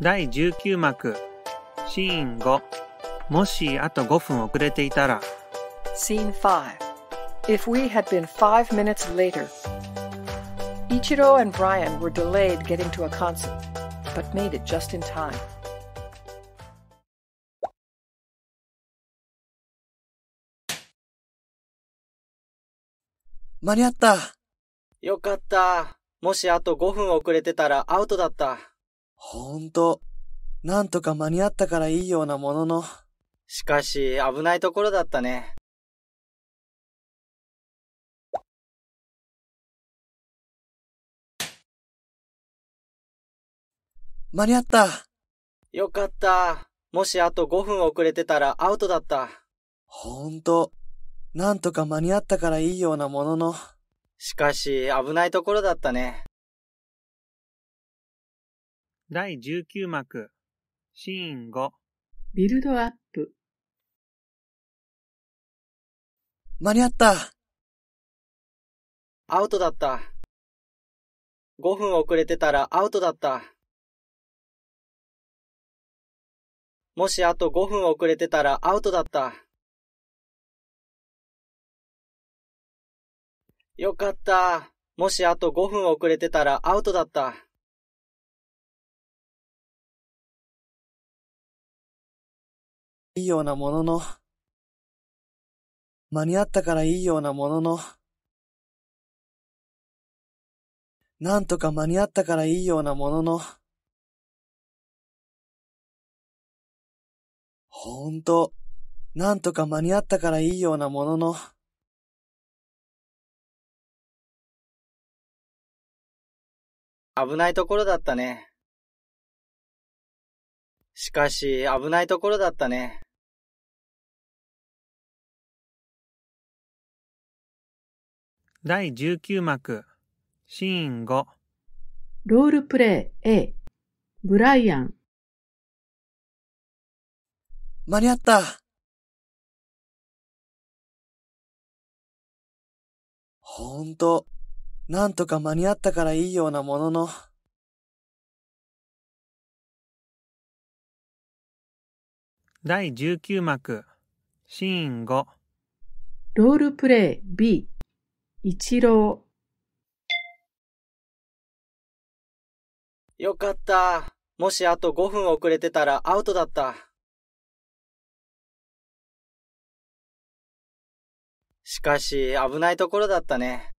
第19幕シーン5もしあと5分遅れていたら Scene 5. If we had been five minutes later. Ichiro and Brian were delayed getting to a concert, but made it just in time. 間に合った。よかった。もしあと5分遅れてたらアウトだった。ほんと。なんとか間に合ったからいいようなものの。しかし、危ないところだったね。間に合った。よかった。もしあと5分遅れてたらアウトだった。ほんと。なんとか間に合ったからいいようなものの。しかし、危ないところだったね。第19幕シーン5ビルドアップ、間に合った。アウトだった。5分遅れてたらアウトだった。もしあと5分遅れてたらアウトだった。よかった。もしあと5分遅れてたらアウトだった。いいようなものの。間に合ったからいいようなものの。なんとか間に合ったからいいようなものの。ほんと。なんとか間に合ったからいいようなものの。危ないところだったね。しかし、危ないところだったね。第19幕シーン5ロールプレイ A、ブライアン、間に合った。ほんと。なんとか間に合ったからいいようなものの。第19幕シーン5ロールプレイ B、イチロよかった。もしあと5分遅れてたらアウトだった。しかし、危ないところだったね。